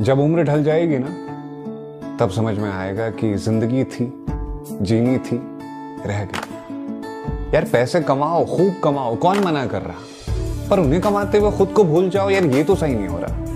जब उम्र ढल जाएगी ना, तब समझ में आएगा कि ज़िंदगी थी, जीनी थी, रह गई। यार पैसे कमाओ, खूब कमाओ, कौन मना कर रहा? पर उन्हें कमाते हुए खुद को भूल जाओ, यार ये तो सही नहीं हो रहा।